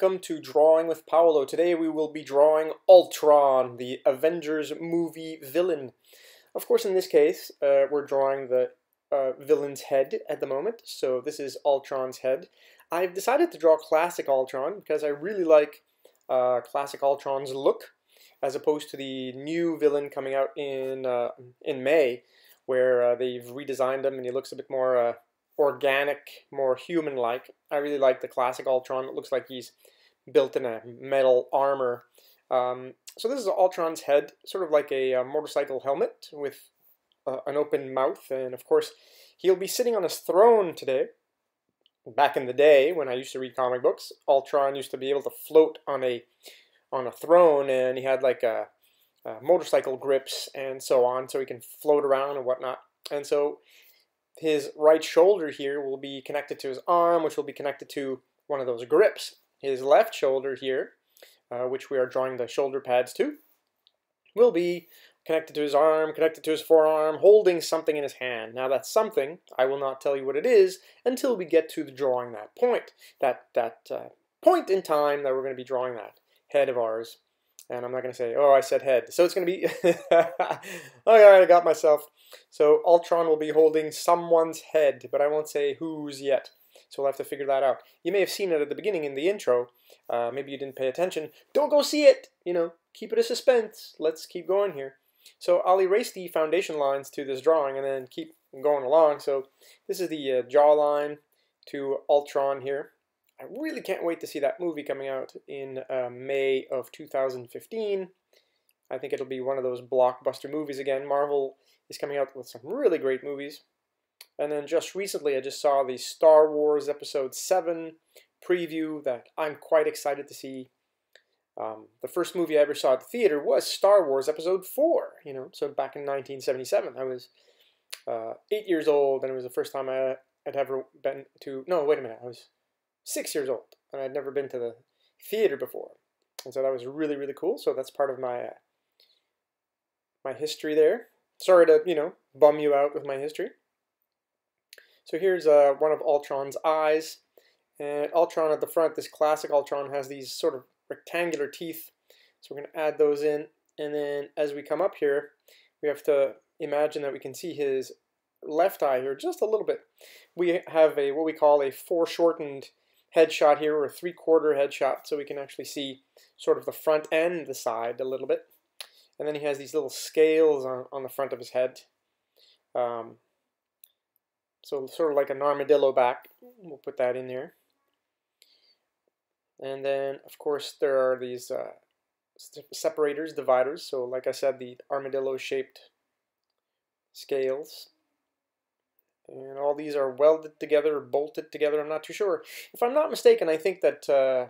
welcome to Drawing with Paolo. Today we will be drawing Ultron, the Avengers movie villain. Of course, in this case, uh, we're drawing the uh, villain's head at the moment, so this is Ultron's head. I've decided to draw classic Ultron because I really like uh, classic Ultron's look, as opposed to the new villain coming out in uh, in May, where uh, they've redesigned him and he looks a bit more uh, organic, more human-like. I really like the classic Ultron. It looks like he's built in a metal armor. Um, so this is Ultron's head, sort of like a, a motorcycle helmet with uh, an open mouth, and of course he'll be sitting on his throne today. Back in the day, when I used to read comic books, Ultron used to be able to float on a on a throne, and he had like a, a motorcycle grips and so on, so he can float around and whatnot. And so his right shoulder here will be connected to his arm, which will be connected to one of those grips. His left shoulder here, uh, which we are drawing the shoulder pads to, will be connected to his arm, connected to his forearm, holding something in his hand. Now that something, I will not tell you what it is until we get to the drawing that point, that, that uh, point in time that we're going to be drawing that head of ours. And I'm not going to say, oh, I said head. So it's going to be, oh yeah, I got myself. So Ultron will be holding someone's head, but I won't say whose yet. So we'll have to figure that out. You may have seen it at the beginning in the intro. Uh, maybe you didn't pay attention. Don't go see it! You know, keep it a suspense. Let's keep going here. So I'll erase the foundation lines to this drawing and then keep going along. So this is the uh, jawline to Ultron here. I really can't wait to see that movie coming out in uh, May of 2015. I think it'll be one of those blockbuster movies again. Marvel is coming out with some really great movies. And then just recently, I just saw the Star Wars Episode 7 preview that I'm quite excited to see. Um, the first movie I ever saw at the theater was Star Wars Episode 4, you know, so back in 1977. I was uh, eight years old, and it was the first time I had ever been to, no, wait a minute, I was six years old, and I'd never been to the theater before. And so that was really, really cool. So that's part of my uh, my history there. Sorry to, you know, bum you out with my history. So here's uh, one of Ultron's eyes. And Ultron at the front, this classic Ultron has these sort of rectangular teeth. So we're going to add those in. And then as we come up here, we have to imagine that we can see his left eye here just a little bit. We have a what we call a foreshortened headshot here, or a three-quarter headshot, so we can actually see sort of the front and the side a little bit. And then he has these little scales on, on the front of his head. Um, so sort of like an armadillo back. We'll put that in there. And then, of course, there are these uh, separators, dividers. So like I said, the armadillo-shaped scales. And all these are welded together, bolted together, I'm not too sure. If I'm not mistaken, I think that uh,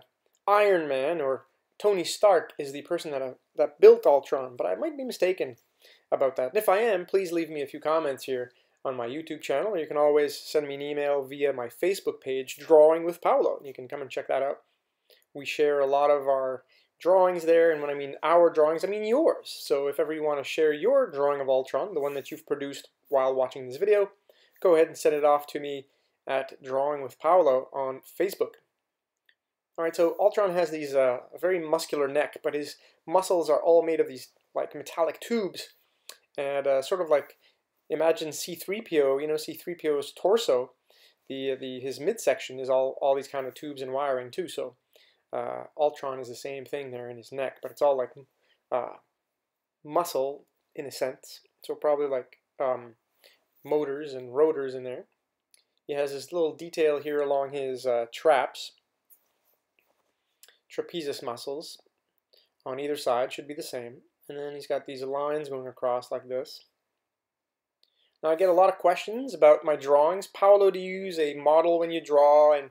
Iron Man or Tony Stark is the person that, uh, that built Ultron, but I might be mistaken about that. And if I am, please leave me a few comments here on my YouTube channel, or you can always send me an email via my Facebook page, Drawing with Paolo. You can come and check that out. We share a lot of our drawings there, and when I mean our drawings, I mean yours. So if ever you want to share your drawing of Ultron, the one that you've produced while watching this video, go ahead and send it off to me at Drawing with Paolo on Facebook. Alright, so Ultron has these uh, very muscular neck, but his muscles are all made of these like metallic tubes, and uh, sort of like imagine C-3PO. You know C-3PO's torso, the the his midsection is all all these kind of tubes and wiring too. So uh, Ultron is the same thing there in his neck, but it's all like uh, muscle in a sense. So probably like um, motors and rotors in there. He has this little detail here along his uh, traps. Trapezius muscles on either side should be the same. And then he's got these lines going across like this. Now I get a lot of questions about my drawings. Paolo, do you use a model when you draw? And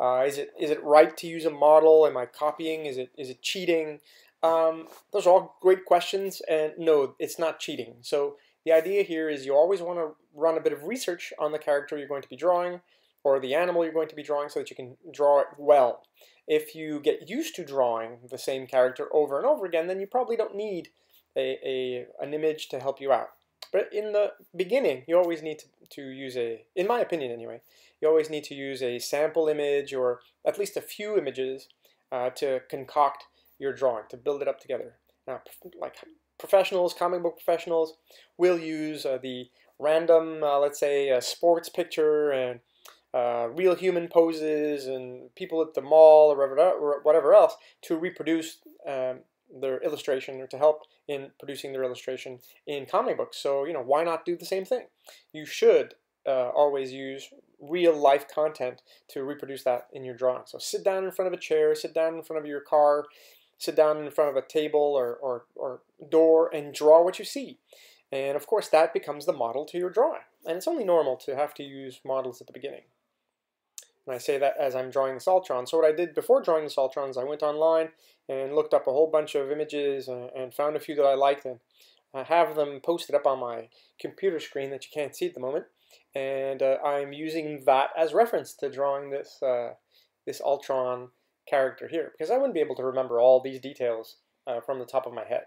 uh, is it is it right to use a model? Am I copying? Is it is it cheating? Um, those are all great questions, and no, it's not cheating. So the idea here is you always want to run a bit of research on the character you're going to be drawing or the animal you're going to be drawing so that you can draw it well. If you get used to drawing the same character over and over again, then you probably don't need a, a an image to help you out. But in the beginning, you always need to, to use a, in my opinion anyway, you always need to use a sample image or at least a few images uh, to concoct your drawing, to build it up together. Now, like professionals, comic book professionals, will use uh, the random, uh, let's say, a sports picture and uh, real human poses and people at the mall or whatever else to reproduce um, their illustration or to help in producing their illustration in comic books. So, you know, why not do the same thing? You should uh, always use real life content to reproduce that in your drawing. So sit down in front of a chair, sit down in front of your car, sit down in front of a table or, or, or door and draw what you see. And of course that becomes the model to your drawing. And it's only normal to have to use models at the beginning. And I say that as I'm drawing this Ultron. So what I did before drawing this Ultron is I went online and looked up a whole bunch of images and, and found a few that I liked and I have them posted up on my computer screen that you can't see at the moment. And uh, I'm using that as reference to drawing this, uh, this Ultron character here because I wouldn't be able to remember all these details uh, from the top of my head.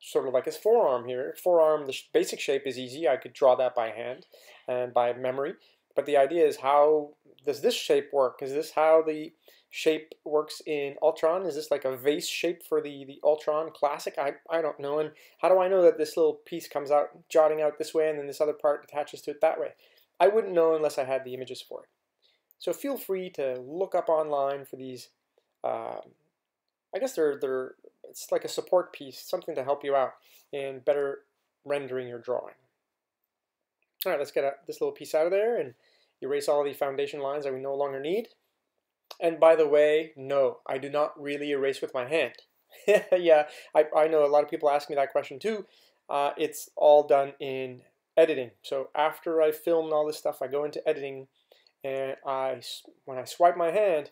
Sort of like his forearm here. Forearm, the basic shape is easy. I could draw that by hand and by memory. But the idea is how does this shape work? Is this how the shape works in Ultron? Is this like a vase shape for the, the Ultron Classic? I, I don't know. And how do I know that this little piece comes out, jotting out this way, and then this other part attaches to it that way? I wouldn't know unless I had the images for it. So feel free to look up online for these um, I guess they're they're it's like a support piece, something to help you out in better rendering your drawing. All right, let's get a, this little piece out of there and erase all the foundation lines that we no longer need. And by the way, no, I do not really erase with my hand. yeah, I, I know a lot of people ask me that question too. Uh, it's all done in editing. So after I film all this stuff, I go into editing and I, when I swipe my hand,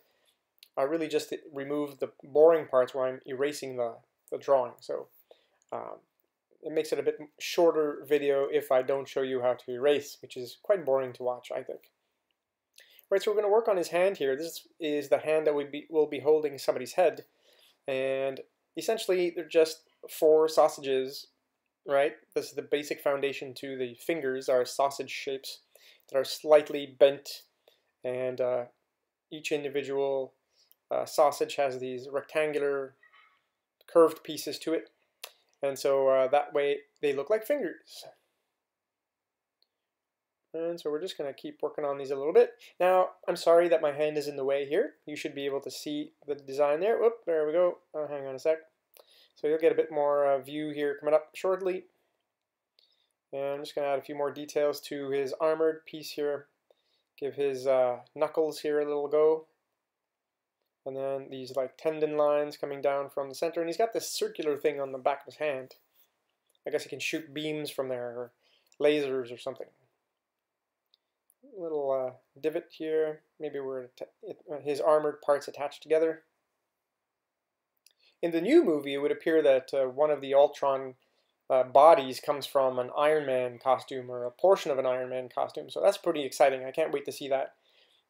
I really just remove the boring parts where I'm erasing the, the drawing. So um, it makes it a bit shorter video if I don't show you how to erase, which is quite boring to watch, I think. Right, so we're going to work on his hand here. This is the hand that we be, will be holding somebody's head. And essentially, they're just four sausages, right? This is the basic foundation to the fingers, are sausage shapes that are slightly bent. And uh, each individual uh, sausage has these rectangular curved pieces to it. And so uh, that way they look like fingers. And so we're just going to keep working on these a little bit. Now, I'm sorry that my hand is in the way here. You should be able to see the design there. Whoop, there we go. Oh, hang on a sec. So you'll get a bit more uh, view here coming up shortly. And I'm just going to add a few more details to his armored piece here. Give his uh, knuckles here a little go and then these like tendon lines coming down from the center, and he's got this circular thing on the back of his hand. I guess he can shoot beams from there, or lasers or something. Little uh, divot here, maybe where his armored parts attached together. In the new movie, it would appear that uh, one of the Ultron uh, bodies comes from an Iron Man costume or a portion of an Iron Man costume, so that's pretty exciting. I can't wait to see that.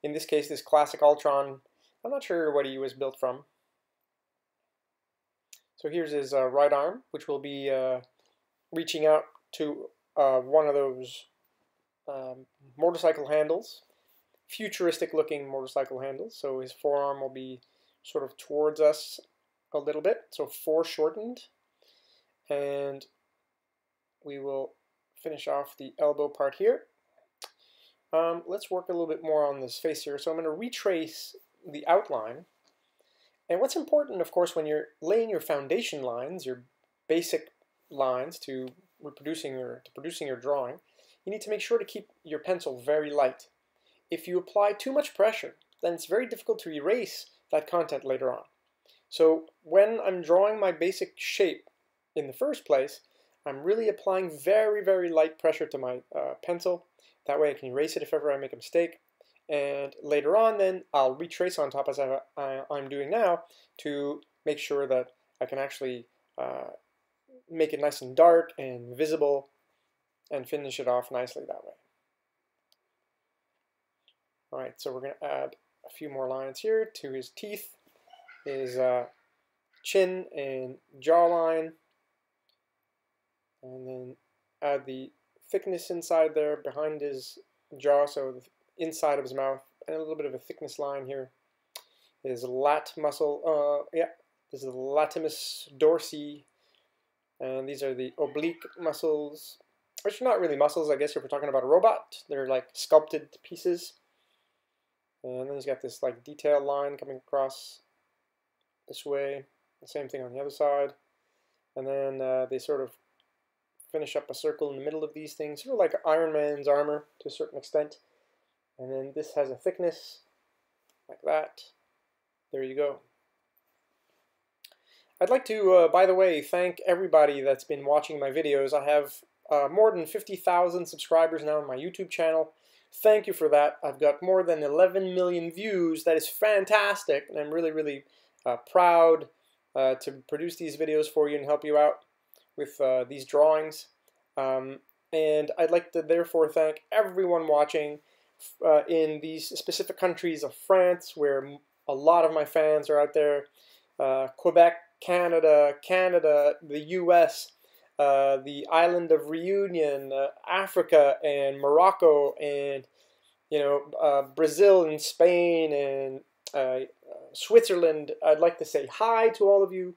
In this case, this classic Ultron I'm not sure what he was built from. So here's his uh, right arm, which will be uh, reaching out to uh, one of those um, motorcycle handles, futuristic looking motorcycle handles. So his forearm will be sort of towards us a little bit, so foreshortened. And we will finish off the elbow part here. Um, let's work a little bit more on this face here. So I'm going to retrace the outline. And what's important, of course, when you're laying your foundation lines, your basic lines to reproducing your to producing your drawing, you need to make sure to keep your pencil very light. If you apply too much pressure, then it's very difficult to erase that content later on. So when I'm drawing my basic shape in the first place, I'm really applying very, very light pressure to my uh, pencil. That way I can erase it if ever I make a mistake. And later on then I'll retrace on top as I, am doing now to make sure that I can actually uh, make it nice and dark and visible and finish it off nicely that way. Alright, so we're going to add a few more lines here to his teeth, his uh, chin and jawline, and then add the thickness inside there behind his jaw so the inside of his mouth and a little bit of a thickness line here his lat muscle. Uh, yeah, this is the latimus dorsi, and these are the oblique muscles, which are not really muscles, I guess, if we're talking about a robot. They're like sculpted pieces. And then he's got this like detail line coming across this way. The same thing on the other side. And then uh, they sort of finish up a circle in the middle of these things, sort of like Iron Man's armor to a certain extent. And then this has a thickness like that. There you go. I'd like to, uh, by the way, thank everybody that's been watching my videos. I have uh, more than 50,000 subscribers now on my YouTube channel. Thank you for that. I've got more than 11 million views. That is fantastic, and I'm really, really uh, proud uh, to produce these videos for you and help you out with uh, these drawings. Um, and I'd like to therefore thank everyone watching uh, in these specific countries of France, where a lot of my fans are out there, uh, Quebec, Canada, Canada, the U.S., uh, the island of Reunion, uh, Africa, and Morocco, and you know uh, Brazil and Spain and uh, Switzerland. I'd like to say hi to all of you.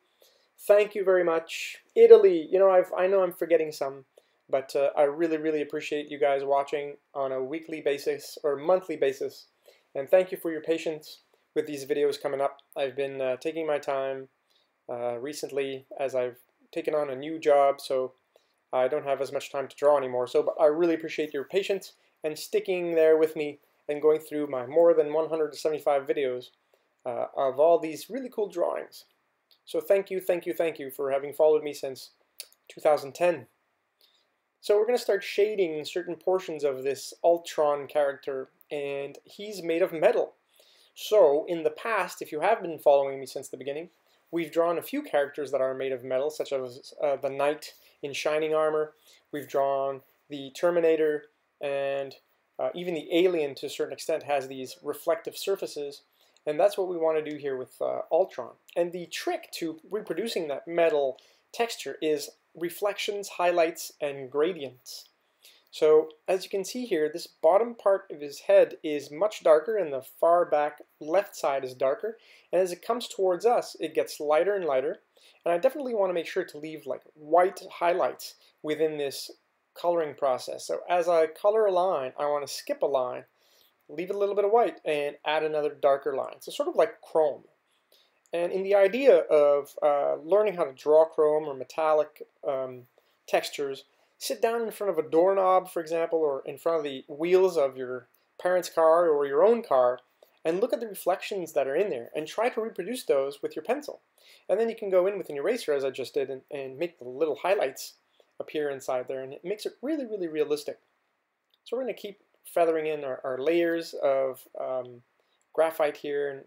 Thank you very much. Italy, you know, I've, I know I'm forgetting some, but uh, I really, really appreciate you guys watching on a weekly basis or monthly basis. And thank you for your patience with these videos coming up. I've been taking my time uh, recently as I've taken on a new job, so I don't have as much time to draw anymore. So, but I really appreciate your patience and sticking there with me and going through my more than 175 videos uh, of all these really cool drawings. So thank you, thank you, thank you for having followed me since 2010. So we're going to start shading certain portions of this Ultron character, and he's made of metal. So in the past, if you have been following me since the beginning, we've drawn a few characters that are made of metal, such as uh, the Knight in shining armor. We've drawn the Terminator, and uh, even the Alien to a certain extent has these reflective surfaces. And that's what we want to do here with uh, Ultron. And the trick to reproducing that metal texture is reflections, highlights, and gradients. So as you can see here, this bottom part of his head is much darker and the far back left side is darker. And as it comes towards us, it gets lighter and lighter. And I definitely want to make sure to leave like white highlights within this coloring process. So as I color a line, I want to skip a line leave a little bit of white, and add another darker line. So sort of like chrome. And in the idea of uh, learning how to draw chrome or metallic um, textures, sit down in front of a doorknob, for example, or in front of the wheels of your parents' car or your own car, and look at the reflections that are in there and try to reproduce those with your pencil. And then you can go in with an eraser, as I just did, and, and make the little highlights appear inside there, and it makes it really, really realistic. So we're going to keep feathering in our, our layers of um, graphite here and,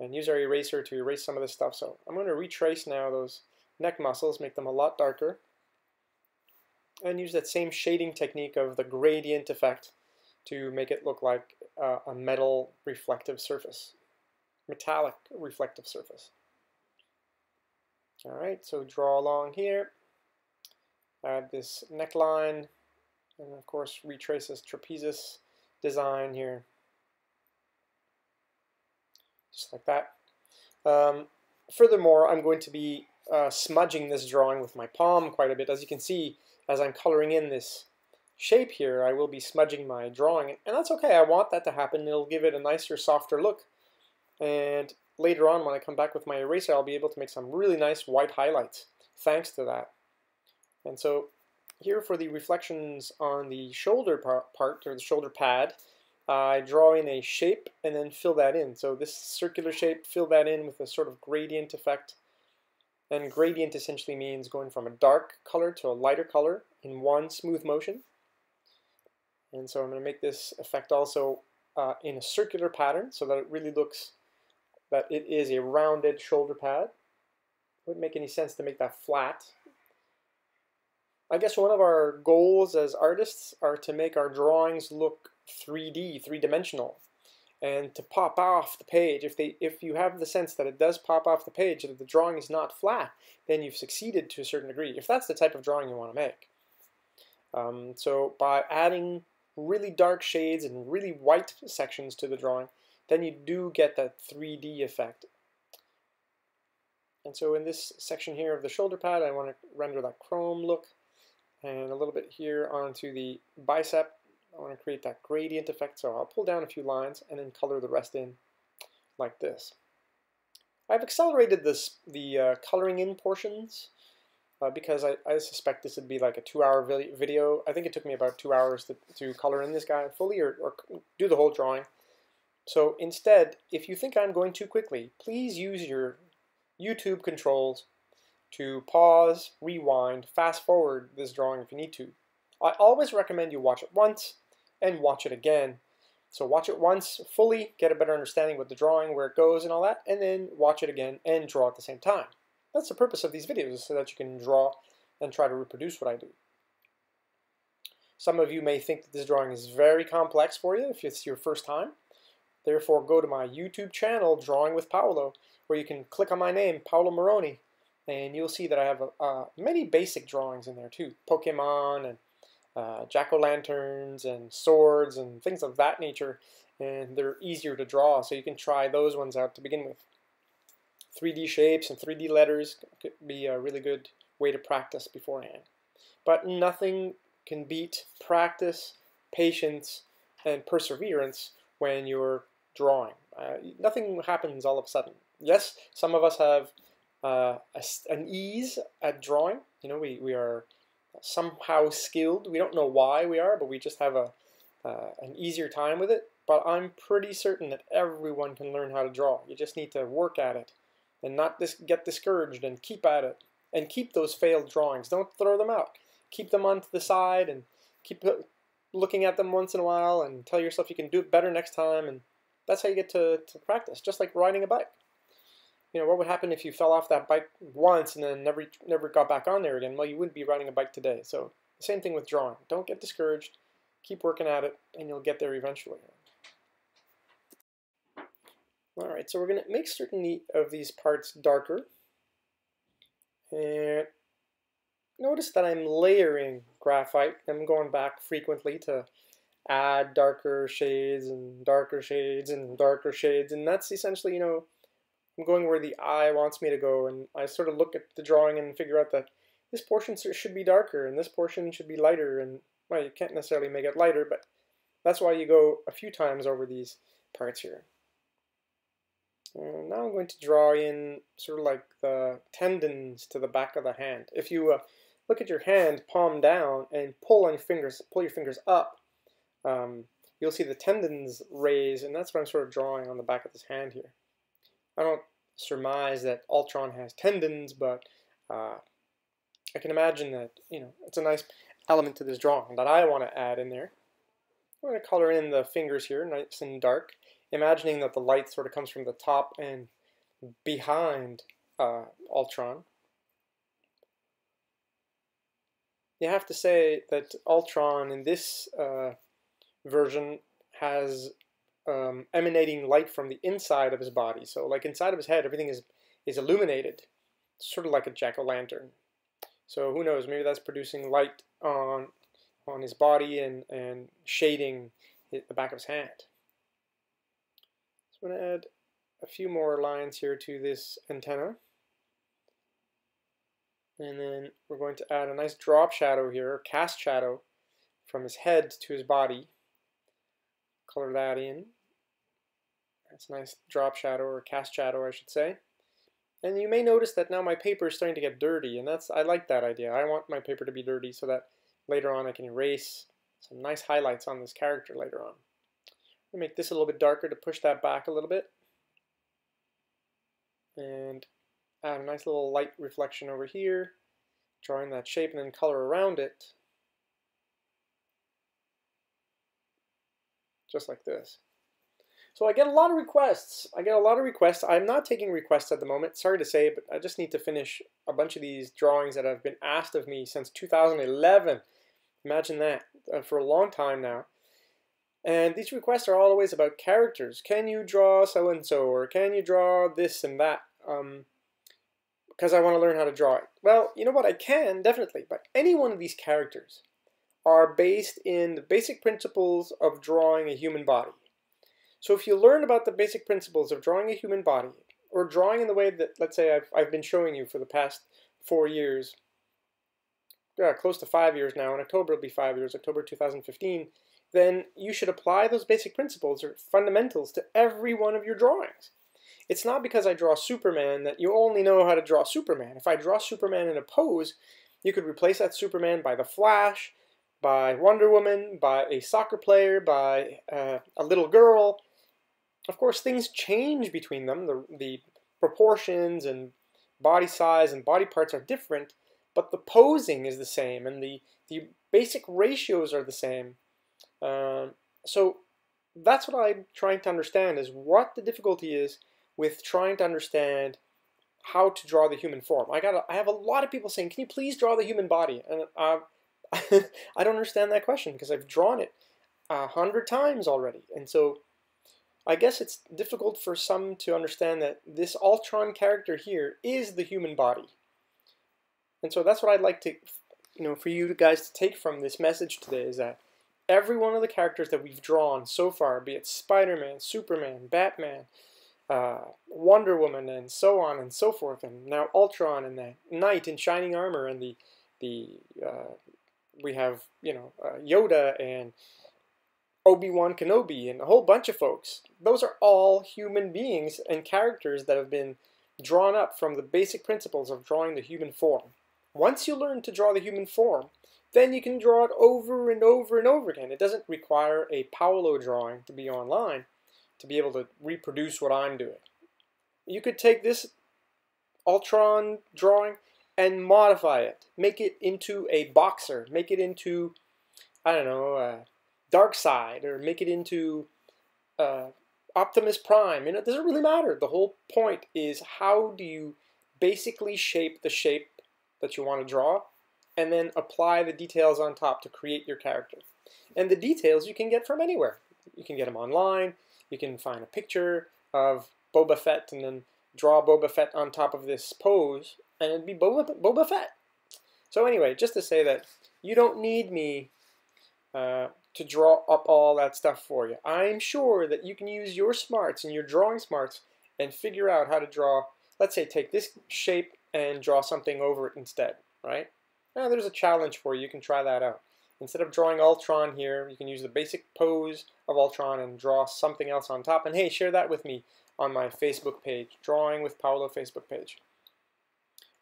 and use our eraser to erase some of this stuff. So I'm going to retrace now those neck muscles, make them a lot darker, and use that same shading technique of the gradient effect to make it look like uh, a metal reflective surface, metallic reflective surface. All right, so draw along here, add this neckline, and of course retrace this trapezius design here. Just like that. Um, furthermore, I'm going to be uh, smudging this drawing with my palm quite a bit. As you can see, as I'm coloring in this shape here, I will be smudging my drawing. And that's okay, I want that to happen. It'll give it a nicer, softer look. And later on, when I come back with my eraser, I'll be able to make some really nice white highlights thanks to that. And so here for the reflections on the shoulder part, or the shoulder pad, I draw in a shape and then fill that in. So this circular shape, fill that in with a sort of gradient effect. And gradient essentially means going from a dark color to a lighter color in one smooth motion. And so I'm going to make this effect also uh, in a circular pattern so that it really looks that it is a rounded shoulder pad. Wouldn't make any sense to make that flat I guess one of our goals as artists are to make our drawings look 3D, three-dimensional, and to pop off the page. If they, if you have the sense that it does pop off the page, that the drawing is not flat, then you've succeeded to a certain degree, if that's the type of drawing you want to make. Um, so by adding really dark shades and really white sections to the drawing, then you do get that 3D effect. And so in this section here of the shoulder pad, I want to render that chrome look. And a little bit here onto the bicep, I want to create that gradient effect. So I'll pull down a few lines and then color the rest in like this. I've accelerated this the uh, coloring in portions uh, because I, I suspect this would be like a two-hour video. I think it took me about two hours to, to color in this guy fully or, or do the whole drawing. So instead, if you think I'm going too quickly, please use your YouTube controls to pause, rewind, fast forward this drawing if you need to. I always recommend you watch it once and watch it again. So watch it once fully, get a better understanding with the drawing, where it goes and all that, and then watch it again and draw at the same time. That's the purpose of these videos, so that you can draw and try to reproduce what I do. Some of you may think that this drawing is very complex for you if it's your first time. Therefore, go to my YouTube channel, Drawing with Paolo, where you can click on my name, Paolo Morrone, and you'll see that I have uh, many basic drawings in there too. Pokemon and uh, jack-o'-lanterns and swords and things of that nature, and they're easier to draw, so you can try those ones out to begin with. 3D shapes and 3D letters could be a really good way to practice beforehand. But nothing can beat practice, patience, and perseverance when you're drawing. Uh, nothing happens all of a sudden. Yes, some of us have uh, a, an ease at drawing. You know, we, we are somehow skilled. We don't know why we are, but we just have a uh, an easier time with it. But I'm pretty certain that everyone can learn how to draw. You just need to work at it and not dis get discouraged and keep at it and keep those failed drawings. Don't throw them out. Keep them onto the side and keep looking at them once in a while and tell yourself you can do it better next time. And that's how you get to, to practice, just like riding a bike you know, what would happen if you fell off that bike once and then never never got back on there again? Well, you wouldn't be riding a bike today. So same thing with drawing. Don't get discouraged. Keep working at it, and you'll get there eventually. All right, so we're going to make certain of these parts darker. And notice that I'm layering graphite. I'm going back frequently to add darker shades and darker shades and darker shades. And that's essentially, you know, I'm going where the eye wants me to go, and I sort of look at the drawing and figure out that this portion should be darker, and this portion should be lighter, and, well, you can't necessarily make it lighter, but that's why you go a few times over these parts here. And now I'm going to draw in sort of like the tendons to the back of the hand. If you uh, look at your hand palm down and pull on your fingers, pull your fingers up, um, you'll see the tendons raise, and that's what I'm sort of drawing on the back of this hand here. I don't surmise that Ultron has tendons, but uh, I can imagine that, you know, it's a nice element to this drawing that I want to add in there. I'm going to color in the fingers here, nice and dark, imagining that the light sort of comes from the top and behind uh, Ultron. You have to say that Ultron in this uh, version has um, emanating light from the inside of his body. So like inside of his head, everything is, is illuminated, sort of like a jack-o'-lantern. So who knows, maybe that's producing light on, on his body and, and shading the back of his hand. So I'm going to add a few more lines here to this antenna. And then we're going to add a nice drop shadow here, cast shadow, from his head to his body color that in. That's a nice drop shadow or cast shadow I should say. And you may notice that now my paper is starting to get dirty and that's I like that idea. I want my paper to be dirty so that later on I can erase some nice highlights on this character later on. make this a little bit darker to push that back a little bit. And add a nice little light reflection over here, drawing that shape and then color around it. Just like this. So I get a lot of requests. I get a lot of requests. I'm not taking requests at the moment. Sorry to say, but I just need to finish a bunch of these drawings that have been asked of me since 2011. Imagine that, uh, for a long time now. And these requests are always about characters. Can you draw so-and-so, or can you draw this and that? Um, because I want to learn how to draw it. Well, you know what, I can, definitely, but any one of these characters are based in the basic principles of drawing a human body. So if you learn about the basic principles of drawing a human body, or drawing in the way that, let's say, I've, I've been showing you for the past four years, yeah, close to five years now, in October it'll be five years, October 2015, then you should apply those basic principles or fundamentals to every one of your drawings. It's not because I draw Superman that you only know how to draw Superman. If I draw Superman in a pose, you could replace that Superman by the Flash, by Wonder Woman, by a soccer player, by uh, a little girl. Of course, things change between them. The, the proportions and body size and body parts are different, but the posing is the same and the, the basic ratios are the same. Uh, so that's what I'm trying to understand is what the difficulty is with trying to understand how to draw the human form. I got I have a lot of people saying, "Can you please draw the human body?" And uh, I don't understand that question because I've drawn it a hundred times already, and so I guess it's difficult for some to understand that this Ultron character here is the human body. And so that's what I'd like to, you know, for you guys to take from this message today is that every one of the characters that we've drawn so far, be it Spider-Man, Superman, Batman, uh, Wonder Woman, and so on and so forth, and now Ultron and the Knight in shining armor, and the the uh, we have you know uh, Yoda and Obi Wan Kenobi and a whole bunch of folks. Those are all human beings and characters that have been drawn up from the basic principles of drawing the human form. Once you learn to draw the human form, then you can draw it over and over and over again. It doesn't require a Paolo drawing to be online to be able to reproduce what I'm doing. You could take this Ultron drawing and modify it. Make it into a boxer. Make it into, I don't know, uh, Side, or make it into uh, Optimus Prime. You know, it doesn't really matter. The whole point is how do you basically shape the shape that you want to draw and then apply the details on top to create your character. And the details you can get from anywhere. You can get them online. You can find a picture of Boba Fett and then draw Boba Fett on top of this pose, and it'd be Boba, Boba Fett. So anyway, just to say that you don't need me uh, to draw up all that stuff for you. I'm sure that you can use your smarts and your drawing smarts and figure out how to draw, let's say take this shape and draw something over it instead, right? Now there's a challenge for you, you can try that out. Instead of drawing Ultron here, you can use the basic pose of Ultron and draw something else on top. And hey, share that with me on my Facebook page, Drawing with Paolo Facebook page.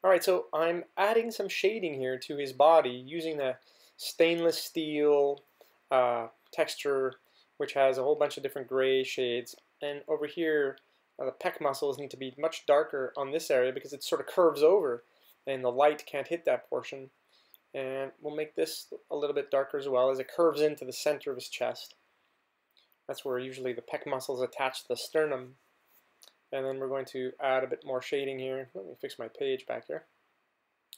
Alright, so I'm adding some shading here to his body using the stainless steel uh, texture, which has a whole bunch of different gray shades. And over here, uh, the pec muscles need to be much darker on this area because it sort of curves over and the light can't hit that portion. And we'll make this a little bit darker as well as it curves into the center of his chest. That's where usually the pec muscles attach to the sternum. And then we're going to add a bit more shading here. Let me fix my page back here.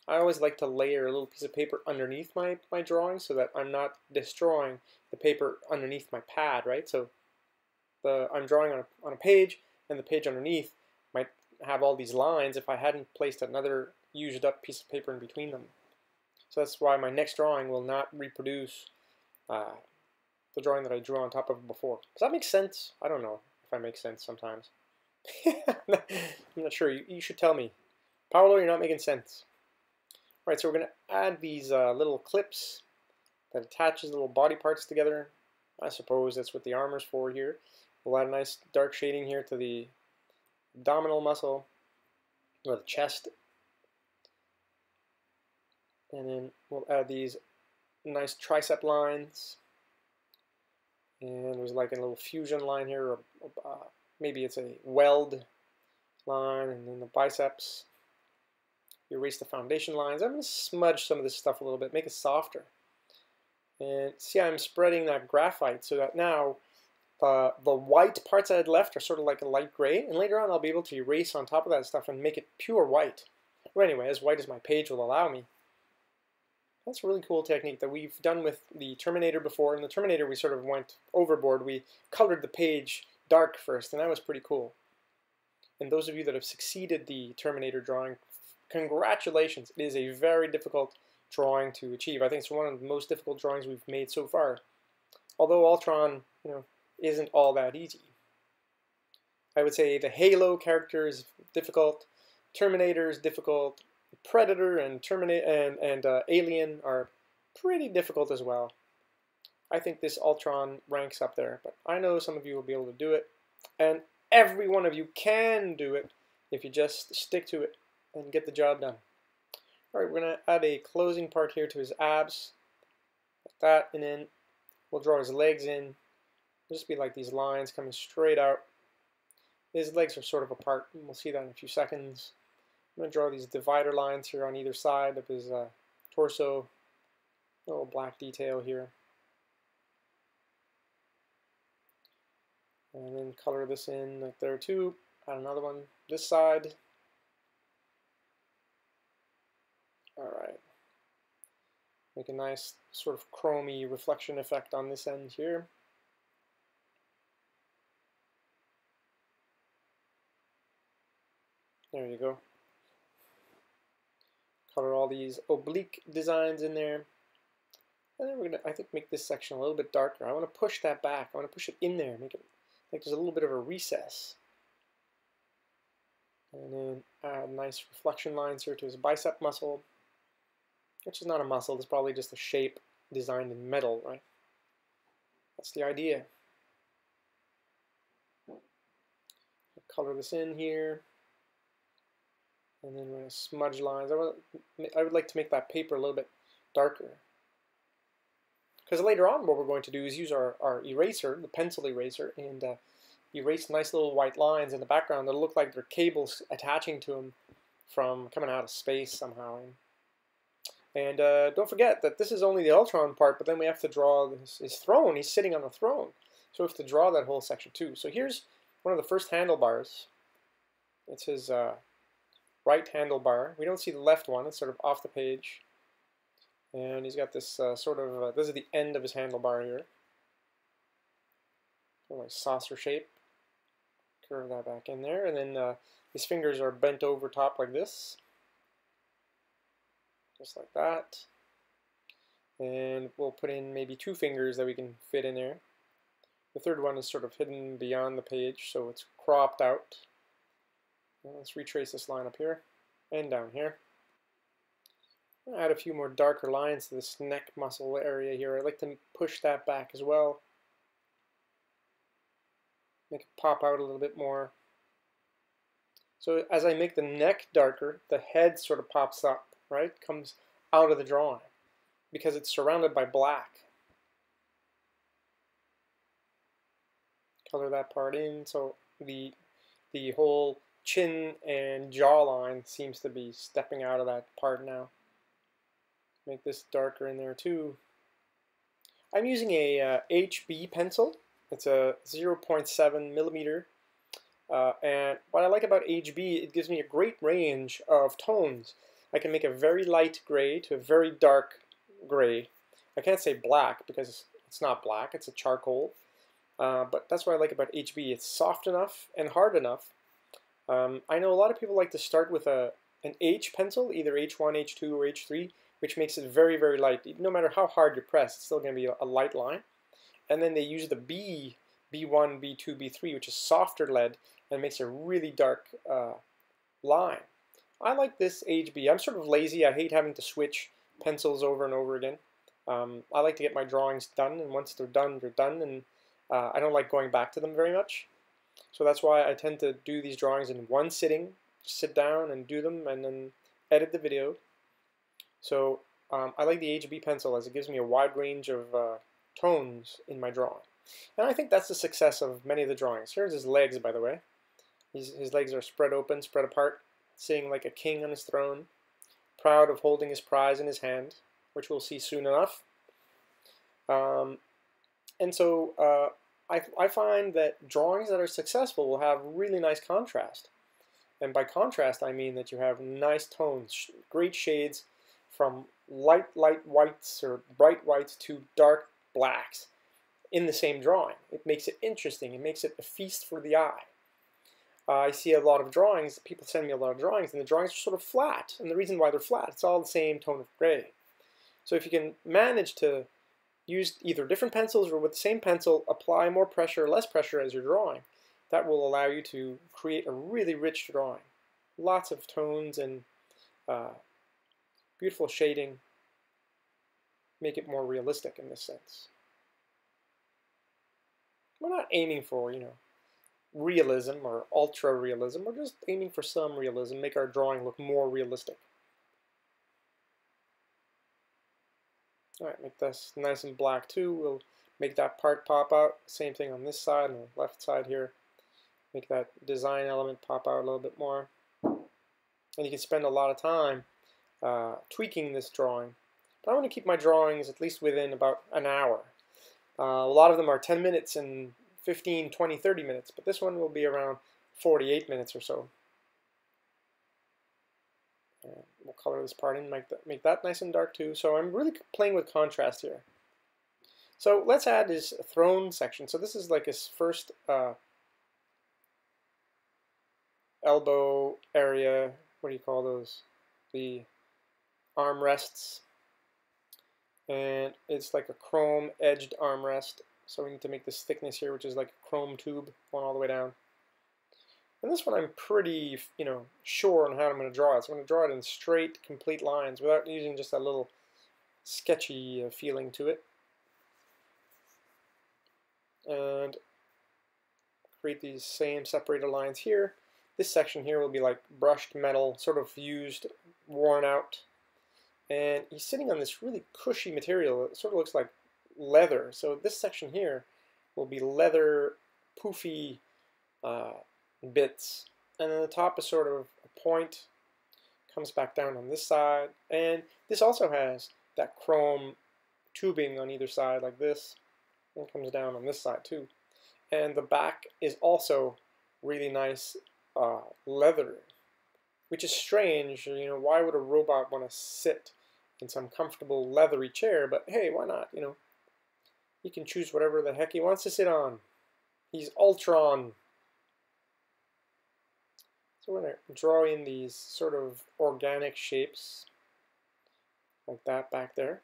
I always like to layer a little piece of paper underneath my, my drawing so that I'm not destroying the paper underneath my pad, right? So the I'm drawing on a, on a page, and the page underneath might have all these lines if I hadn't placed another used up piece of paper in between them. So that's why my next drawing will not reproduce uh, the drawing that I drew on top of before. Does that make sense? I don't know if I make sense sometimes. I'm not sure. You, you should tell me. Paolo, you're not making sense. Alright, so we're going to add these uh, little clips that attaches the little body parts together. I suppose that's what the armor's for here. We'll add a nice dark shading here to the abdominal muscle, or the chest. And then we'll add these nice tricep lines. And there's like a little fusion line here, uh, maybe it's a weld line, and then the biceps erase the foundation lines. I'm going to smudge some of this stuff a little bit, make it softer. And see I'm spreading that graphite so that now uh, the white parts I had left are sort of like a light gray, and later on I'll be able to erase on top of that stuff and make it pure white. Well, anyway, as white as my page will allow me. That's a really cool technique that we've done with the Terminator before. In the Terminator, we sort of went overboard. We colored the page dark first, and that was pretty cool. And those of you that have succeeded the Terminator drawing congratulations. It is a very difficult drawing to achieve. I think it's one of the most difficult drawings we've made so far. Although Ultron, you know, isn't all that easy. I would say the Halo character is difficult, Terminator is difficult, Predator and Terminator and, and uh, Alien are pretty difficult as well. I think this Ultron ranks up there, but I know some of you will be able to do it, and every one of you can do it if you just stick to it and get the job done. Alright, we're going to add a closing part here to his abs, like that, and then we'll draw his legs in. It'll just be like these lines coming straight out. His legs are sort of apart, and we'll see that in a few seconds. I'm going to draw these divider lines here on either side of his uh, torso. A little black detail here. And then color this in like there too. Add another one this side. Alright. Make a nice sort of chromy reflection effect on this end here. There you go. Color all these oblique designs in there. And then we're to, I think, make this section a little bit darker. I want to push that back. I want to push it in there, make it like there's a little bit of a recess. And then add nice reflection lines here to his bicep muscle which is not a muscle, it's probably just a shape designed in metal, right? That's the idea. Color this in here. And then we're going to smudge lines. I would, I would like to make that paper a little bit darker. Because later on what we're going to do is use our, our eraser, the pencil eraser, and uh, erase nice little white lines in the background that look like they're cables attaching to them from coming out of space somehow. And uh, don't forget that this is only the Ultron part, but then we have to draw his, his, throne. He's sitting on the throne. So we have to draw that whole section too. So here's one of the first handlebars. It's his uh, right handlebar. We don't see the left one. It's sort of off the page. And he's got this uh, sort of, uh, this is the end of his handlebar here. Of like saucer shape. Curve that back in there. And then uh, his fingers are bent over top like this just like that. And we'll put in maybe two fingers that we can fit in there. The third one is sort of hidden beyond the page, so it's cropped out. let's retrace this line up here and down here. Add a few more darker lines to this neck muscle area here. I'd like to push that back as well. Make it pop out a little bit more. So as I make the neck darker, the head sort of pops up right, comes out of the drawing because it's surrounded by black. Color that part in so the the whole chin and jawline seems to be stepping out of that part now. Make this darker in there too. I'm using a uh, HB pencil. It's a 0.7 millimeter. Uh, and what I like about HB, it gives me a great range of tones. I can make a very light gray to a very dark gray. I can't say black because it's not black, it's a charcoal. Uh, but that's what I like about HB. It's soft enough and hard enough. Um, I know a lot of people like to start with a an H pencil, either H1, H2, or H3, which makes it very, very light. No matter how hard you press, it's still going to be a, light line. And then they use the B, B1, B2, B3, which is softer lead, and makes a really dark uh, line. I like this HB. I'm sort of lazy. I hate having to switch pencils over and over again. Um, I like to get my drawings done, and once they're done, they're done, and uh, I don't like going back to them very much. So that's why I tend to do these drawings in one sitting, sit down and do them, and then edit the video. So um, I like the HB pencil as it gives me a wide range of uh, tones in my drawing. And I think that's the success of many of the drawings. Here's his legs, by the way. His, his legs are spread open, spread apart sitting like a king on his throne, proud of holding his prize in his hand, which we'll see soon enough. Um, and so uh, I, I find that drawings that are successful will have really nice contrast. And by contrast, I mean that you have nice tones, great shades from light, light whites or bright whites to dark blacks in the same drawing. It makes it interesting. It makes it a feast for the eye uh, I see a lot of drawings, people send me a lot of drawings, and the drawings are sort of flat. And the reason why they're flat, it's all the same tone of gray. So if you can manage to use either different pencils or with the same pencil, apply more pressure or less pressure as you're drawing, that will allow you to create a really rich drawing. Lots of tones and uh, beautiful shading make it more realistic in this sense. We're not aiming for, you know, realism or ultra realism. We're just aiming for some realism, make our drawing look more realistic. All right, make this nice and black too. We'll make that part pop out. Same thing on this side and the left side here. Make that design element pop out a little bit more. And you can spend a lot of time uh, tweaking this drawing. But I want to keep my drawings at least within about an hour. Uh, a lot of them are 10 minutes and 15, 20, 30 minutes, but this one will be around 48 minutes or so. We'll color this part in, make that, make that nice and dark too. So I'm really playing with contrast here. So let's add his throne section. So this is like his first uh, elbow area. What do you call those? The armrests. And it's like a chrome edged armrest. So we need to make this thickness here, which is like a chrome tube going all the way down. And this one I'm pretty, you know, sure on how I'm going to draw it. So I'm going to draw it in straight, complete lines without using just a little sketchy uh, feeling to it. And create these same separated lines here. This section here will be like brushed metal, sort of used, worn out. And he's sitting on this really cushy material. It sort of looks like leather. So this section here will be leather, poofy uh, bits. And then the top is sort of a point, comes back down on this side. And this also has that chrome tubing on either side like this. And comes down on this side too. And the back is also really nice uh, leather, which is strange. You know, why would a robot want to sit in some comfortable leathery chair? But hey, why not? You know, he can choose whatever the heck he wants to sit on. He's Ultron. So we're going to draw in these sort of organic shapes like that back there.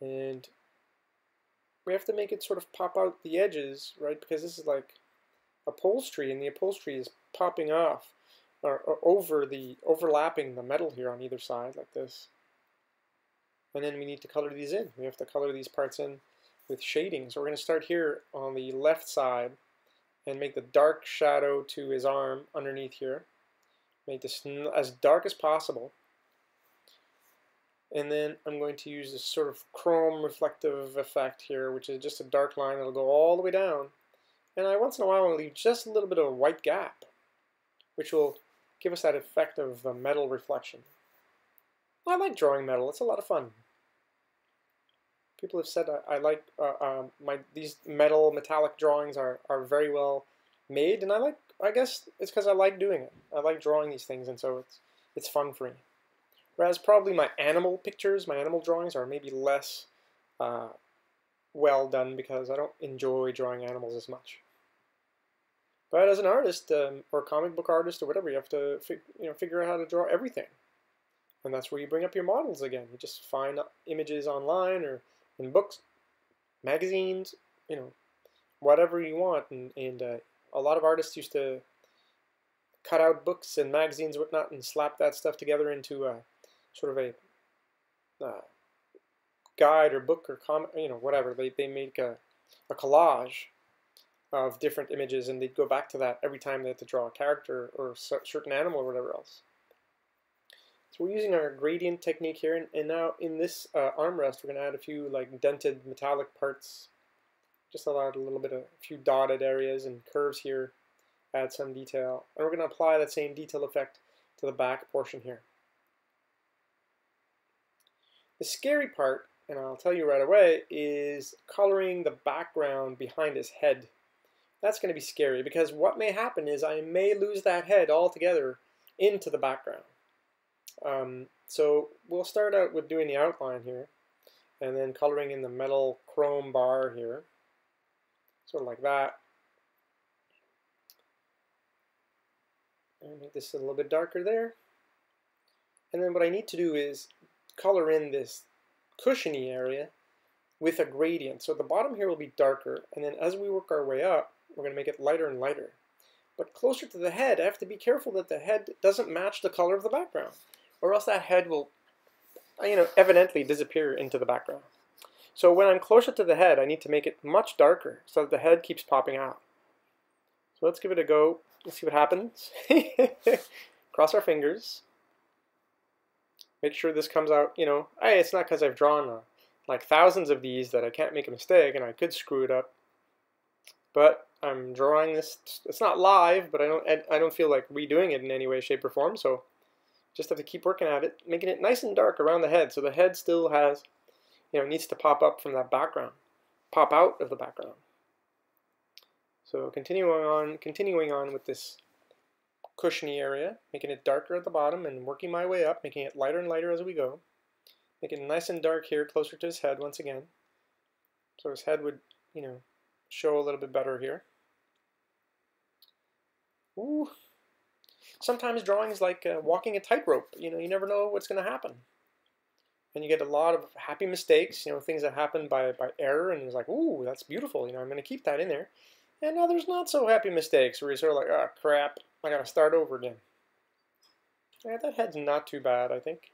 And we have to make it sort of pop out the edges, right? Because this is like upholstery and the upholstery is popping off or, or over the overlapping the metal here on either side like this. And then we need to color these in. We have to color these parts in with shading. So we're going to start here on the left side and make the dark shadow to his arm underneath here. Make this as dark as possible. And then I'm going to use this sort of chrome reflective effect here, which is just a dark line that'll go all the way down. And I once in a while will leave just a little bit of a white gap, which will give us that effect of the metal reflection. I like drawing metal. It's a lot of fun. People have said I, I like uh, um, my these metal metallic drawings are, are very well made, and I like. I guess it's because I like doing it. I like drawing these things, and so it's it's fun for me. Whereas probably my animal pictures, my animal drawings are maybe less uh, well done because I don't enjoy drawing animals as much. But as an artist um, or comic book artist or whatever, you have to you know figure out how to draw everything. And that's where you bring up your models again. You just find images online or in books, magazines, you know, whatever you want. And, and uh, a lot of artists used to cut out books and magazines, whatnot, and slap that stuff together into a sort of a uh, guide or book or comic, you know, whatever. They, they make a, a collage of different images and they'd go back to that every time they had to draw a character or a certain animal or whatever else. So we're using our gradient technique here, and, and now in this uh, armrest, we're going to add a few like dented metallic parts. Just add a little bit of a few dotted areas and curves here, add some detail. And we're going to apply that same detail effect to the back portion here. The scary part, and I'll tell you right away, is coloring the background behind his head. That's going to be scary because what may happen is I may lose that head altogether into the background. Um, so we'll start out with doing the outline here and then coloring in the metal chrome bar here, sort of like that. And make this a little bit darker there. And then what I need to do is color in this cushiony area with a gradient. So the bottom here will be darker, and then as we work our way up, we're going to make it lighter and lighter. But closer to the head, I have to be careful that the head doesn't match the color of the background, or else that head will, you know, evidently disappear into the background. So when I'm closer to the head, I need to make it much darker so that the head keeps popping out. So let's give it a go. Let's see what happens. Cross our fingers. Make sure this comes out, you know, hey, it's not because I've drawn uh, like thousands of these that I can't make a mistake and I could screw it up. But I'm drawing this, it's not live, but I don't, I don't feel like redoing it in any way, shape, or form, so just have to keep working at it, making it nice and dark around the head so the head still has, you know, needs to pop up from that background, pop out of the background. So continuing on, continuing on with this cushiony area, making it darker at the bottom and working my way up, making it lighter and lighter as we go. Making it nice and dark here, closer to his head once again. So his head would, you know, show a little bit better here. Ooh. Sometimes drawing is like uh, walking a tightrope. You know, you never know what's going to happen. And you get a lot of happy mistakes, you know, things that happen by, by error, and it's like, ooh, that's beautiful, you know, I'm going to keep that in there. And now there's not so happy mistakes where you're sort of like, oh, crap, I got to start over again. Yeah, that head's not too bad, I think.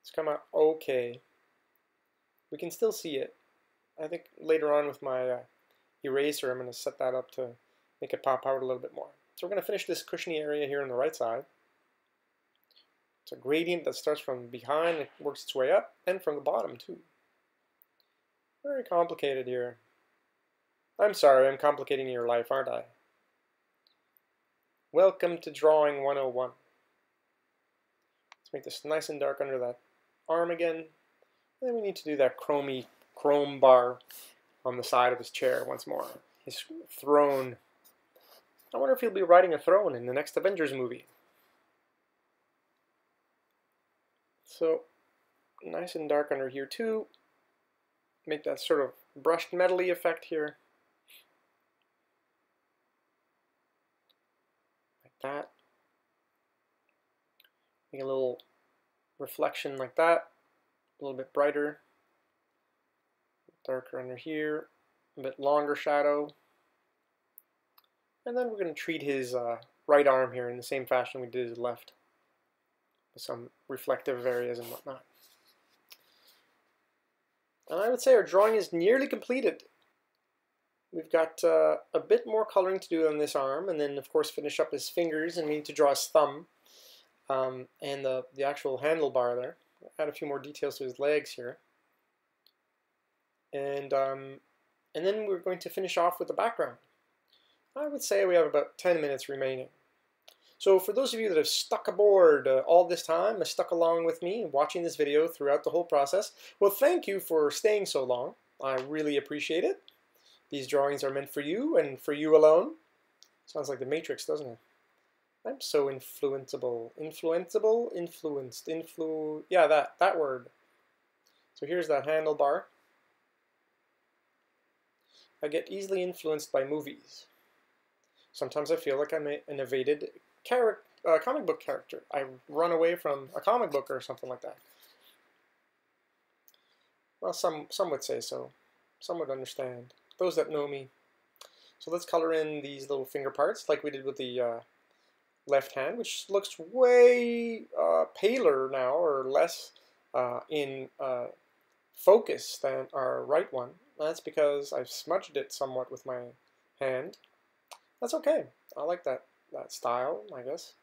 It's come out okay. We can still see it. I think later on with my uh, eraser, I'm going to set that up to make it pop out a little bit more. So we're going to finish this cushiony area here on the right side. It's a gradient that starts from behind and works its way up, and from the bottom too. Very complicated here. I'm sorry, I'm complicating your life, aren't I? Welcome to Drawing 101. Let's make this nice and dark under that arm again. And then we need to do that chromy chrome bar on the side of his chair once more. His throne. I wonder if he'll be riding a throne in the next Avengers movie. So, nice and dark under here too. Make that sort of brushed metally effect here. Like that. Make a little reflection like that, a little bit brighter, darker under here, a bit longer shadow. And then we're going to treat his uh, right arm here in the same fashion we did his left, with some reflective areas and whatnot. And I would say our drawing is nearly completed. We've got uh, a bit more coloring to do on this arm, and then of course finish up his fingers, and we need to draw his thumb um, and the, the actual handlebar there. Add a few more details to his legs here. And, um, and then we're going to finish off with the background. I would say we have about 10 minutes remaining. So for those of you that have stuck aboard uh, all this time, stuck along with me watching this video throughout the whole process, well thank you for staying so long. I really appreciate it. These drawings are meant for you and for you alone. Sounds like the Matrix, doesn't it? I'm so influenceable. Influenceable? Influenced. Influ... Yeah, that, that word. So here's that handlebar. I get easily influenced by movies. Sometimes I feel like I'm a, an evaded character, uh, comic book character. I run away from a comic book or something like that. Well, some, some would say so. Some would understand those that know me. So let's color in these little finger parts like we did with the uh, left hand, which looks way uh, paler now or less uh, in uh, focus than our right one. That's because I've smudged it somewhat with my hand. That's okay. I like that, that style, I guess.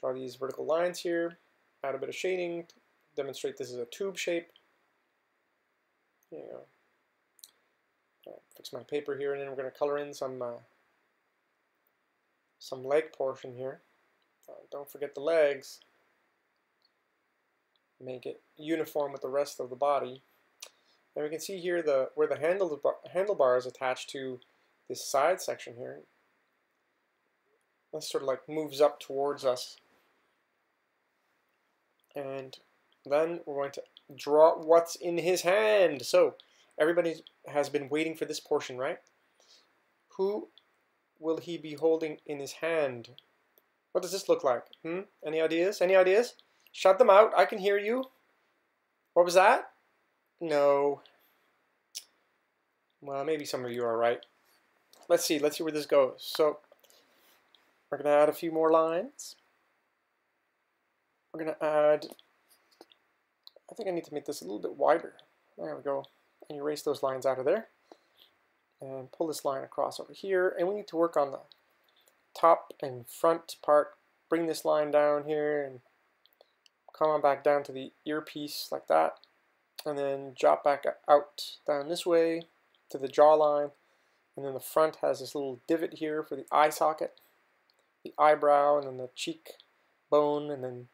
Draw these vertical lines here, add a bit of shading, demonstrate this is a tube shape. There you go fix my paper here, and then we're going to color in some uh, some leg portion here. Uh, don't forget the legs. Make it uniform with the rest of the body. And we can see here the where the handle handlebar is attached to this side section here. That sort of like moves up towards us. And then we're going to draw what's in his hand. So Everybody has been waiting for this portion, right? Who will he be holding in his hand? What does this look like? Hmm? Any ideas? Any ideas? Shut them out. I can hear you. What was that? No. Well, maybe some of you are right. let's see, let's see where this goes. So we're going to add a few more lines. We're going to add, I think I need to make this a little bit wider. There we go. And erase those lines out of there. And pull this line across over here. And we need to work on the top and front part. Bring this line down here and come on back down to the earpiece like that. And then drop back out down this way to the jawline. And then the front has this little divot here for the eye socket, the eyebrow, and then the cheek bone, and then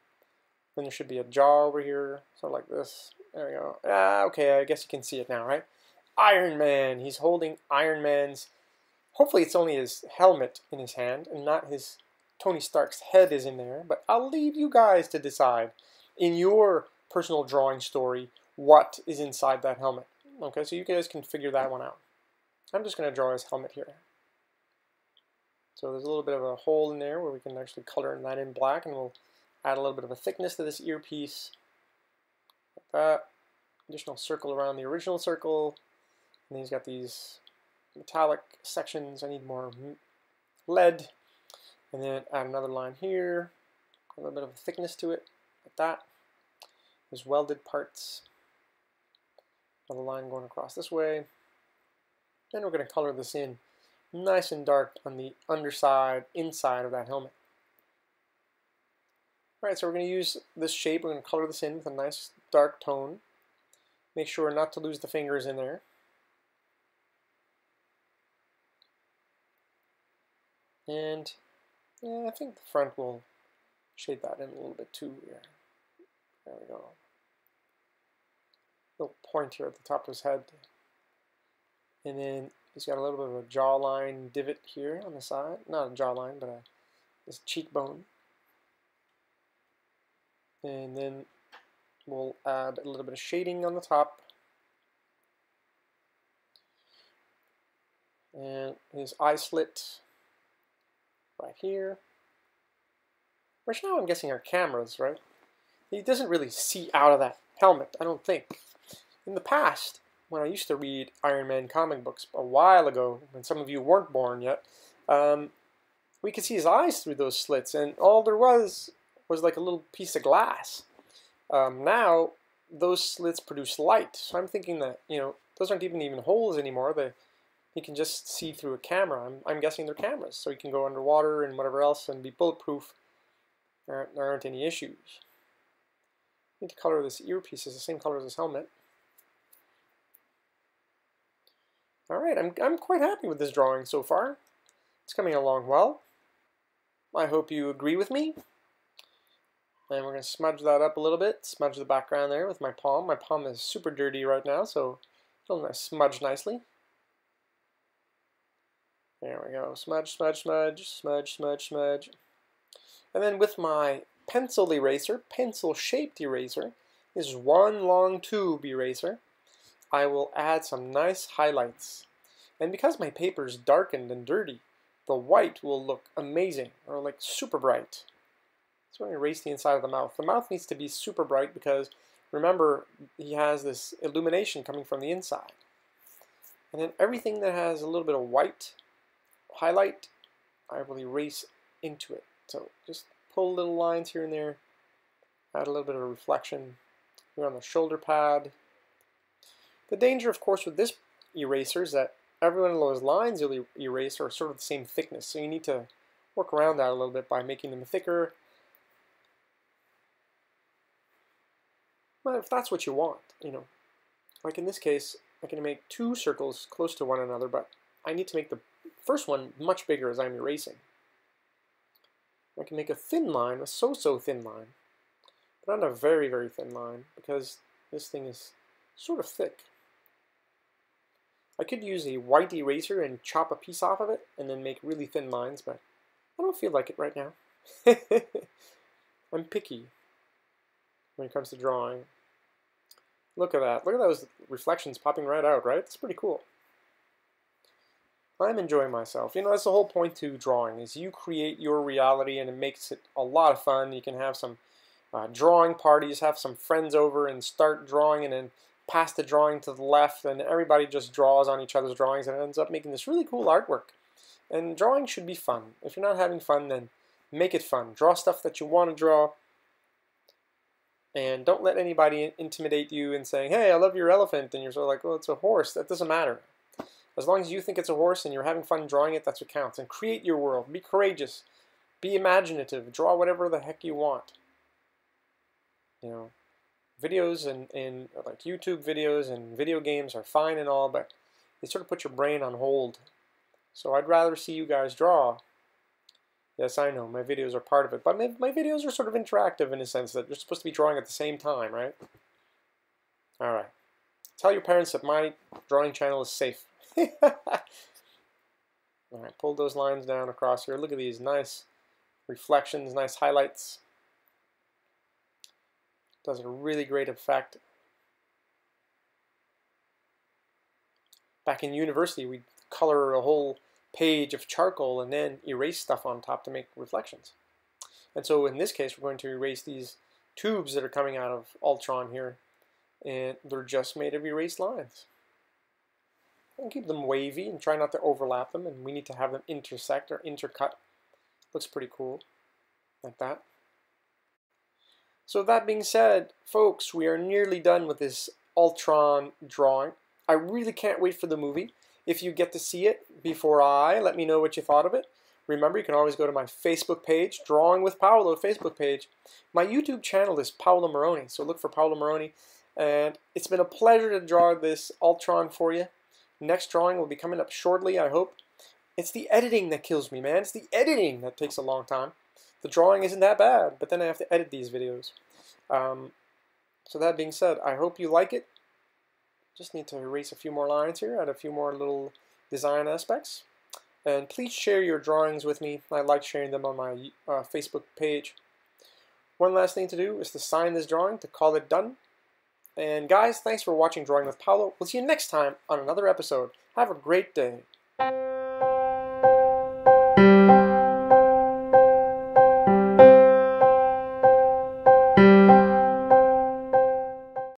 then there should be a jaw over here, sort of like this. There we go. Ah, okay, I guess you can see it now, right? Iron Man. He's holding Iron Man's. Hopefully, it's only his helmet in his hand and not his Tony Stark's head is in there. But I'll leave you guys to decide in your personal drawing story what is inside that helmet. Okay, so you guys can figure that one out. I'm just going to draw his helmet here. So there's a little bit of a hole in there where we can actually color that in black and we'll add a little bit of a thickness to this earpiece. Like that. Additional circle around the original circle. And then he's got these metallic sections. I need more lead. And then add another line here. A little bit of a thickness to it, like that. There's welded parts. Another line going across this way. And we're going to color this in nice and dark on the underside, inside of that helmet. Alright, so we're going to use this shape. We're going to color this in with a nice dark tone. Make sure not to lose the fingers in there. And yeah, I think the front will shade that in a little bit too. Yeah. There we go. Little point here at the top of his head. And then he's got a little bit of a jawline divot here on the side. Not a jawline, but a this cheekbone. And then we'll add a little bit of shading on the top. And his eye slit right here. Which now I'm guessing are cameras, right? He doesn't really see out of that helmet, I don't think. In the past, when I used to read Iron Man comic books a while ago, when some of you weren't born yet, um, we could see his eyes through those slits, and all there was was like a little piece of glass. Um, now, those slits produce light, so I'm thinking that, you know, those aren't even even holes anymore. They, you can just see through a camera. I'm, I'm guessing they're cameras, so you can go underwater and whatever else and be bulletproof. There aren't, there aren't any issues. I need to color this earpiece is the same color as his helmet. Alright, I'm, I'm quite happy with this drawing so far. It's coming along well. I hope you agree with me. And we're going to smudge that up a little bit, smudge the background there with my palm. My palm is super dirty right now, so it'll smudge nicely. There we go. Smudge, smudge, smudge, smudge, smudge, smudge. And then with my pencil eraser, pencil-shaped eraser, is one long tube eraser, I will add some nice highlights. And because my paper is darkened and dirty, the white will look amazing, or like super bright. So I'm going to erase the inside of the mouth. The mouth needs to be super bright because, remember, he has this illumination coming from the inside. And then everything that has a little bit of white highlight, I will erase into it. So just pull little lines here and there, add a little bit of reflection here on the shoulder pad, the danger, of course, with this eraser is that every one of those lines you'll erase are sort of the same thickness, so you need to work around that a little bit by making them thicker. Well, if that's what you want, you know. Like in this case, I can make two circles close to one another, but I need to make the first one much bigger as I'm erasing. I can make a thin line, a so-so thin line, but not a very, very thin line, because this thing is sort of thick. I could use a white eraser and chop a piece off of it and then make really thin lines, but I don't feel like it right now. I'm picky when it comes to drawing. Look at that. Look at those reflections popping right out, right? It's pretty cool. I'm enjoying myself. You know, that's the whole point to drawing, is you create your reality and it makes it a lot of fun. You can have some uh, drawing parties, have some friends over and start drawing and then pass the drawing to the left, and everybody just draws on each other's drawings, and it ends up making this really cool artwork. And drawing should be fun. If you're not having fun, then make it fun. Draw stuff that you want to draw. And don't let anybody intimidate you in saying, hey, I love your elephant. And you're sort of like, well, it's a horse. That doesn't matter. As long as you think it's a horse and you're having fun drawing it, that's what counts. And create your world. Be courageous. Be imaginative. Draw whatever the heck you want. You know, videos and, and like YouTube videos and video games are fine and all, but they sort of put your brain on hold. So I'd rather see you guys draw. Yes, I know, my videos are part of it, but my, my videos are sort of interactive in a sense that you're supposed to be drawing at the same time, right? Alright. Tell your parents that my drawing channel is safe. Alright, pull those lines down across here. Look at these nice reflections, nice highlights. Does a really great effect. Back in university, we color a whole page of charcoal and then erase stuff on top to make reflections. And so in this case, we're going to erase these tubes that are coming out of Ultron here, and they're just made of erased lines. And keep them wavy and try not to overlap them, and we need to have them intersect or intercut. Looks pretty cool, like that. So that being said, folks, we are nearly done with this Ultron drawing. I really can't wait for the movie. If you get to see it before I, let me know what you thought of it. Remember, you can always go to my Facebook page, Drawing with Paolo Facebook page. My YouTube channel is Paolo Morrone, so look for Paolo Morrone. And it's been a pleasure to draw this Ultron for you. Next drawing will be coming up shortly, I hope. It's the editing that kills me, man. It's the editing that takes a long time. The drawing isn't that bad, but then I have to edit these videos. Um, so that being said, I hope you like it. Just need to erase a few more lines here, add a few more little design aspects. And please share your drawings with me. I like sharing them on my uh, Facebook page. One last thing to do is to sign this drawing to call it done. And guys, thanks for watching Drawing with Paolo. We'll see you next time on another episode. Have a great day.